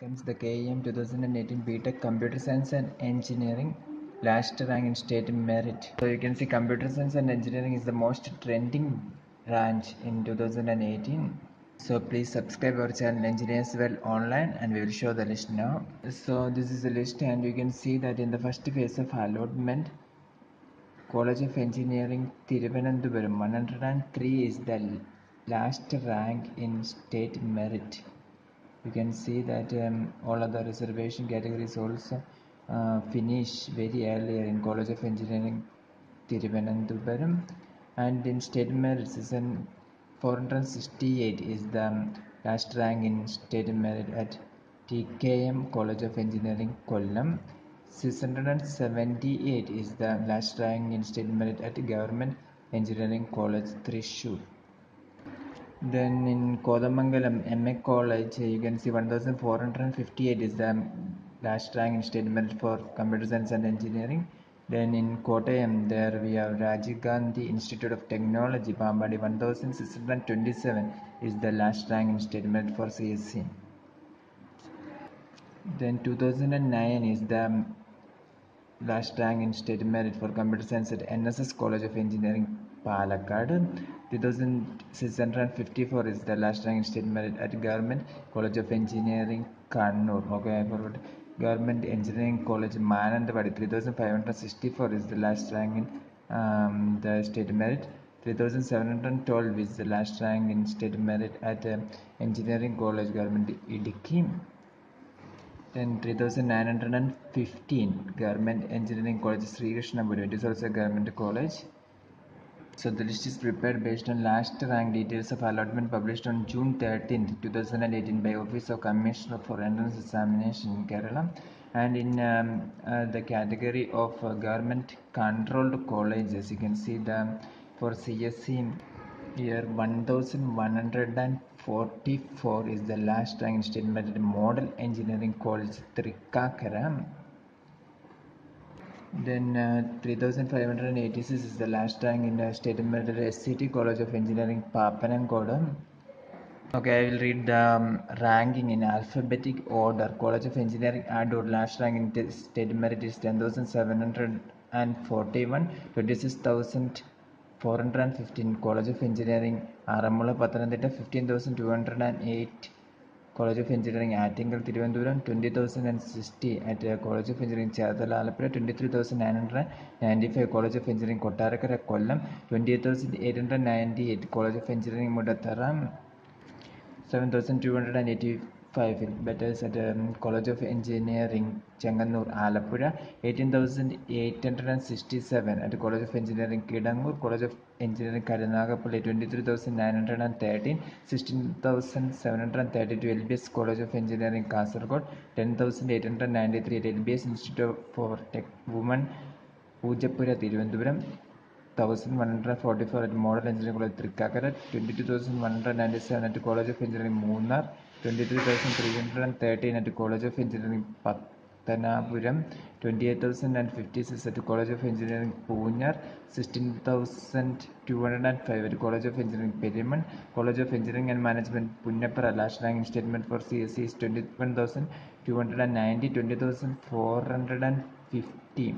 comes the KEM two thousand and eighteen BTEC Computer Science and Engineering last rank in state merit. So you can see Computer Science and Engineering is the most trending branch in 2018. So please subscribe our channel Engineers Well Online and we will show the list now. So this is the list and you can see that in the first phase of allotment College of Engineering Thiruvananthapuram 103 is the last rank in state merit you can see that um, all other reservation categories also uh, finish very early in College of Engineering Thiruvananthapuram and in state merit season 468 is the um, last rank in state merit at TKM College of Engineering Kollam 678 is the last rank in state merit at Government Engineering College Thrissur. Then in Kodamangalam MA College, you can see 1458 is the last rank in state for computer science and engineering. Then in Kottayam, there we have Rajiv Gandhi Institute of Technology, Pambadi 1627 is the last rank in state for CSC. Then 2009 is the last rank in state merit for computer science at NSS College of Engineering, Palakkad. 2654 is the last ranking statement at Government College of Engineering, Kannur. Okay, forward. Government Engineering College, Manandavadi. 3564 is the last rank in um, the state merit. 3712 is the last rank in state merit at uh, Engineering College, Government Idiki. Then 3915 Government Engineering College, Sri Krishna It is also a government college. So the list is prepared based on last rank details of allotment published on June 13, 2018 by Office of Commissioner for Entrance Examination in Kerala and in um, uh, the category of uh, government controlled colleges you can see the for CSE, year 1144 is the last rank statement model engineering college Trikakara then uh, 3586 is the last rank in the State Emeritus SCT College of Engineering Papanangodam. Okay, I will read the um, ranking in alphabetic order. College of Engineering Ador last rank in State is 10,741, 26,415. College of Engineering Aramula Patanandita 15,208. College of engineering Attingal Thiruvananthapuram twenty thousand and sixty at college of engineering Cherthala Alappuzha twenty three thousand nine hundred ninety five college of engineering Kottarakkara Kollam twenty eight thousand eight hundred ninety eight college of engineering Mudathara seven thousand two hundred and eighty ഫൈവിൽ betters at college of engineering Chengannur Alappuzha eighteen thousand eight hundred and sixty seven at college of engineering Kidangoor college of engineering Karunagappally twenty three thousand nine hundred and thirteen sixteen thousand seven hundred and thirty two L B S college of engineering Kasaragod ten thousand eight hundred ninety three at L B S institute for tech woman Poojappura Thiruvananthapuram thousand one hundred forty four at model engineering college Thrikkakara twenty two thousand one hundred ninety seven at college of engineering Munnar twenty three thousand three hundred and thirteen at college of engineering Pathanapuram twenty eight thousand and fifty six at college of engineering Poonjar sixteen thousand two hundred and five at college of engineering Perumon college of engineering and management Punnapra last ranking statement for C S C is twenty one thousand two hundred and ninety twenty thousand four hundred and fifty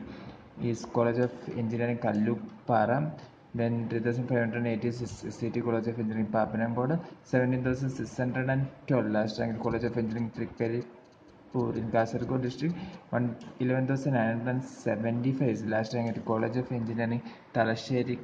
is college of engineering Kallooppara then 3580 City College of Engineering Papanamboda 17612 Last Rank College of Engineering Poor in Kasargod district 11975 Last the College of Engineering Talasheri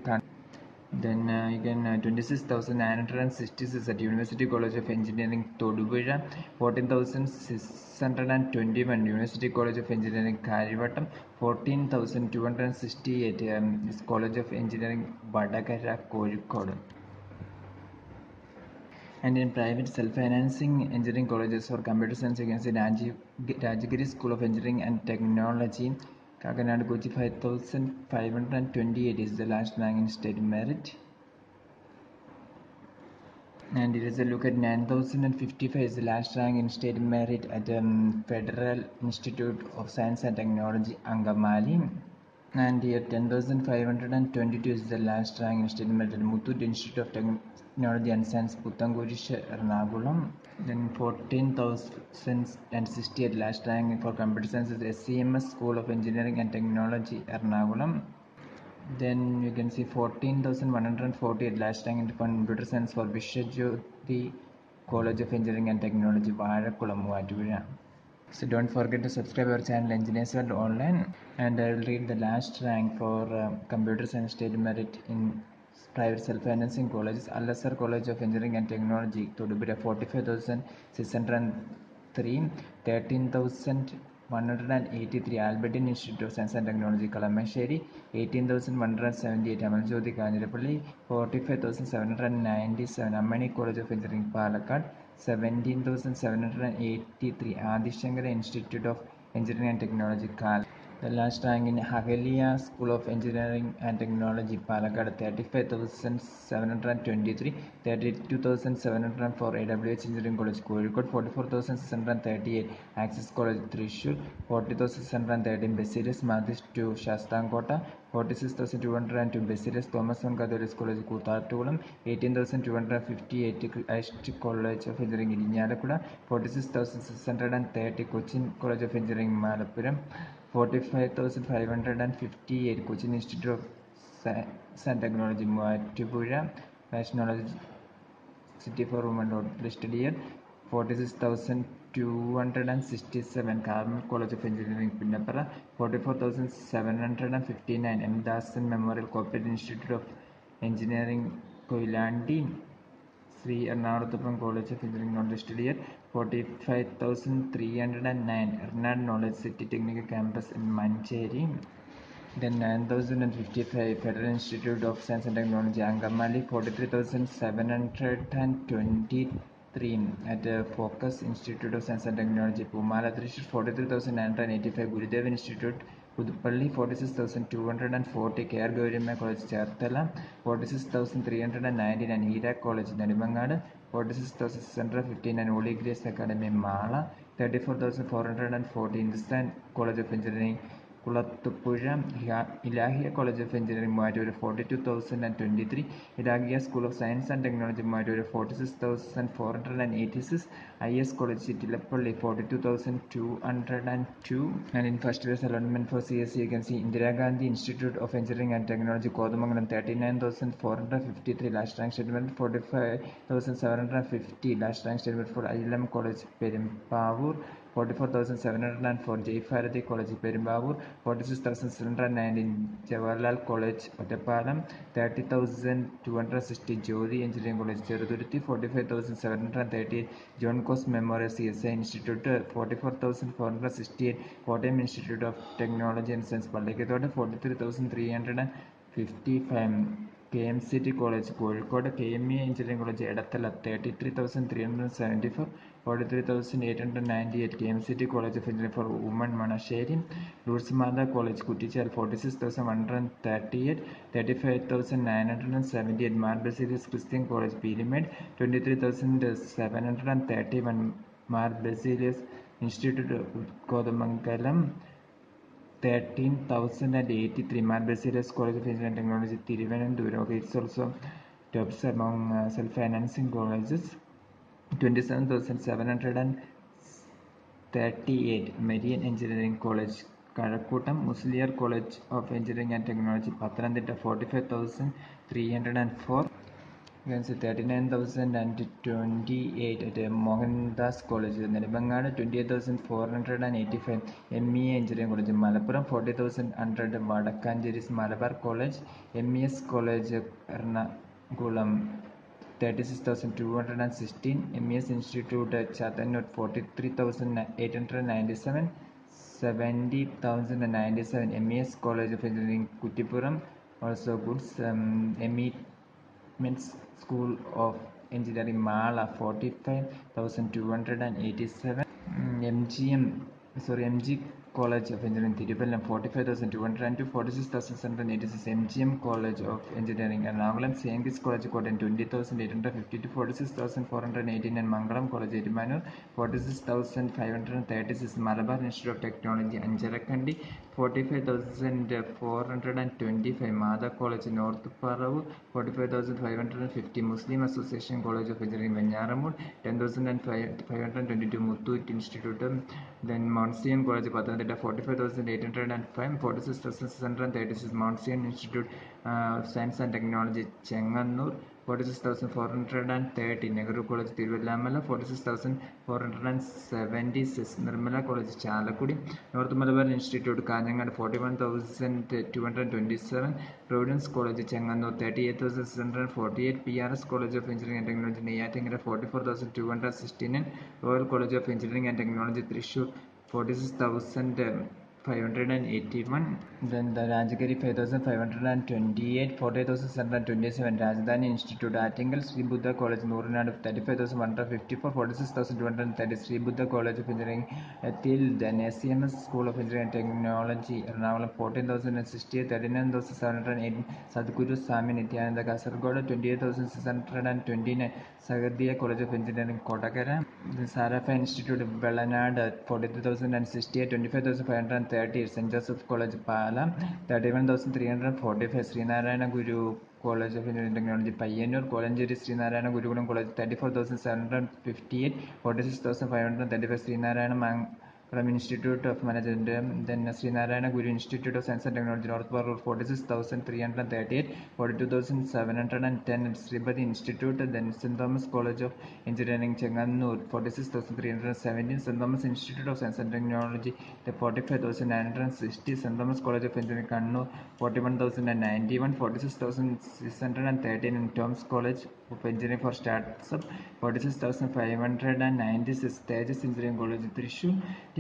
then uh, you can uh, 26,966 is at University College of Engineering Todupuzha 14,621 University College of Engineering Karivattam 14,268 um, is College of Engineering Vadakara Kozhikode and in private self-financing engineering colleges for computer science you can see Rajagiri School of Engineering and Technology Kaganad Kochi 5528 is the last rank in state merit and it is a look at 9055 is the last rank in state merit at um, Federal Institute of Science and Technology Angamali and here 10522 is the last rank in state merit at Muthoot Institute of Te not the Ansans Putangurish Ranagulam. Then 14,000 and 60 last rank for computer science is SCMS School of Engineering and Technology Ernakulam. Then you can see 14,148 last rank for computer science for Vishajyoti College of Engineering and Technology Varakulam Vajvira. So don't forget to subscribe our channel Engineers World Online and I will read the last rank for uh, computer science state merit in private self-financing colleges Al-Azhar College of Engineering and Technology Thodupuzha forty five thousand six hundred and three thirteen thousand one hundred and eighty three Albertian institute of science and technology Kalamassery eighteen thousand one hundred seventy eight Amaljyothi Kanjirappally forty five thousand seven hundred and ninety seven Ammini college of engineering Palakkad seventeen thousand seven hundred and eighty three Adishankara institute of engineering and technology കാൽ The last rank in Havelia School of Engineering and Technology, Palakkad 35,723, 32,704 AWH Engineering College, Kozhikode 44,638, Access College, Trishur 40,613, Basiris Mathis 2, Shastangkota 46,202, Basiris Thomas and Catholic College, Kuthattukulam 18,258, Aist College of Engineering, Irinyarakkuda 46,630, Cochin College of Engineering, Malappuram 46558 Cochin institute of science and technology Muvattupuzha നാഷണോളജി city for woman dot listed year forty six thousand two hundred and sixty seven Carmel college of engineering Punnapra forty four thousand seven hundred and fifty nine M Dasan memorial cooperative institute of engineering Koyilandy Sree എറണാകുളത്തപ്പുറം college of engineering listed year 45,309 Renard Knowledge City Technical Campus in Mancheri. Then 9,055 Federal Institute of Science and Technology, Angamali 43,723 at uh, Focus Institute of Science and Technology, Pumala Thrissur 43,985 Gurudev Institute Puthuppally forty six thousand two hundred and forty K R Gowriamma college Cherthala forty six thousand three hundred and ninety nine Heera college Nedumangad 46,615 and Holy Grace Academy, Mala, 34,440 in the College of Engineering, Kulathupuzha Ilahia college of engineering Muvattur forty two thousand and twenty three Ilahia school of science and technology Muvattur forty six thousand four hundred and eighty six I S college Chittilappally forty two thousand two hundred and two and in first years allotment for C S C vacancy Indiragandhi institute of engineering and technology Kothamangalam thirty nine thousand four hundred fifty three last rank statement forty five thousand seven hundred fifty last rank statement for I L M college Perumbavoor forty four thousand seven hundred and four Jaibharathi college Perumbavoor forty six thousand seven hundred and nineteen Jawaharlal college Ottapalam thirty thousand two hundred sixty Jyothi engineering college Cheruthuruthy forty five thousand seven hundred and thirty eight John Cox memorial C S I institute forty four thousand four hundred sixty eight Kottayam institute of technology and science Pallikkathodu forty three thousand three hundred and fifty five K M C T college Kozhikode K M E engineering college Edathala thirty three thousand three hundred seventy four forty three thousand eight hundred ninety eight K M C T college of engineer for woman Manassery roots Mata college Kuttichal forty six thousand one hundred thirty eight thirty five thousand nine hundred and seventy eight marble series Christian college Peermade twenty three thousand seven hundred and thirty one marble series institute Kothamangalam 13,083 Madhya College of Engineering Technology, Thiruvananthapuram. Okay, it's also tops among uh, self-financing colleges. 27,738 Median Engineering College, Karakkutam. Musliar College of Engineering and Technology, Pathanamthitta, 45,304. Guns thirty nine thousand and twenty eight at Mohandas college Nedumangad twenty eight thousand four hundred and eighty five M E engineering college Malappuram forty thousand hundred Vadakkanchery Malabar college M E S college Ernakulam thirty six thousand two hundred and sixteen M E S institute Chathannoor forty three thousand eight hundred ninety seven seventy thousand ninety seven M E S college of engineering Kuttippuram also goods M E means School of Engineering Mala 45,287 MGM sorry MG College of Engineering Tirupellam 45,200 46,786 MGM College of Engineering Ernakulam St. Kitts College Kottayam 20,850 to 46,418 and Mangalam College Erumanur 46,536 Malabar Institute of Technology Anjarakandi 45,425 Mada College North Paravu 45,550 Muslim Association College of Engineering Vanyaramur 10,522 Muthu Institute then Mount Sion College Pathana അതിൻ്റെ forty five thousand eight hundred and five forty six thousand six hundred thirty six mount Zion institute science and technology Chengannur forty six thousand four hundred and thirty Nehru college Thiruvallamala forty six thousand four hundred and seventy six Nirmala college Chalakudy north Malabar institute Kanhangad forty one thousand two hundred twenty seven providence college Chengannur thirty eight thousand six hundred forty eight P R S college of engineering and technology Neyyattinkara forty four thousand two hundred sixty nine royal college of engineering and technology Thrissur this is 46,000 um, five hundred and eighty one Rajagiri five thousand five hundred and twenty eight forty thousand seven hundred twenty seven Rajadhani institute Attingal Sree Buddha college Noornad thirty five thousand one hundred fifty four forty six thousand two hundred thirty Sree Buddha college of engineering എത്തിയിൽ then S C M S school of engineering technology Ernakulam fourteen thousand and sixty thirty nine thousand seven hundred and eight Sadguru Swami Nithyananda Kasaragod twenty eight thousand six hundred and twenty nine Sahrdaya college of engineering Kodakara Sarabhai institute Vellanad forty three thousand and sixty eight twenty five thousand five hundred thirty saint Joseph college Pala thirty one thousand three hundred forty five Sreenarayana Guru college of engineering technology Payyanur Kolenchery Sreenarayana Gurukulam college thirty four thousand seven hundred fifty eight forty six thousand five hundred thirty five Sreenarayana from Institute of Management, then Sri Narayana Guru Institute of Science and Technology, Northbar Road 46338, 42710 at Sribadi Institute, then St. Thomas College of Engineering, Chengannur, 46317, St. Thomas Institute of Science and Technology, 45960, St. Thomas College of Engineering, Kannur, 41091, 46613 in Thomas College of Engineering for Startups, 46596 Stages Engineering College, Trishur,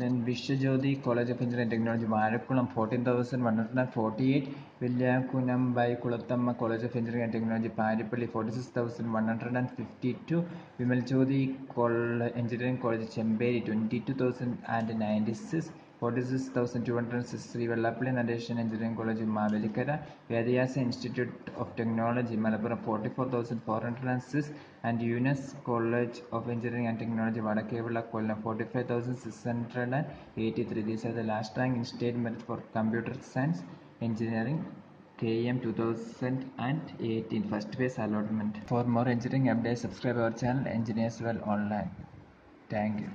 then Viswajyothi college of engineering technology Vazhakulam fourteen thousand one hundred and forty eight വില്യാക്കുനം by Kulathamma college of engineering and technology Paripally forty six thousand one hundred and fifty two Vimal Jyothi engineering college Chemperi twenty two thousand and ninety six 46263 Vellapalli Nadeshan Engineering College Mavelikara Vedyasa Institute of Technology Malappuram 44406 and UNES College of Engineering and Technology Vadakkevulla Kollam 45683 these are the last time. in state merit for computer science engineering KM in first phase allotment for more engineering updates subscribe our channel engineers well online thank you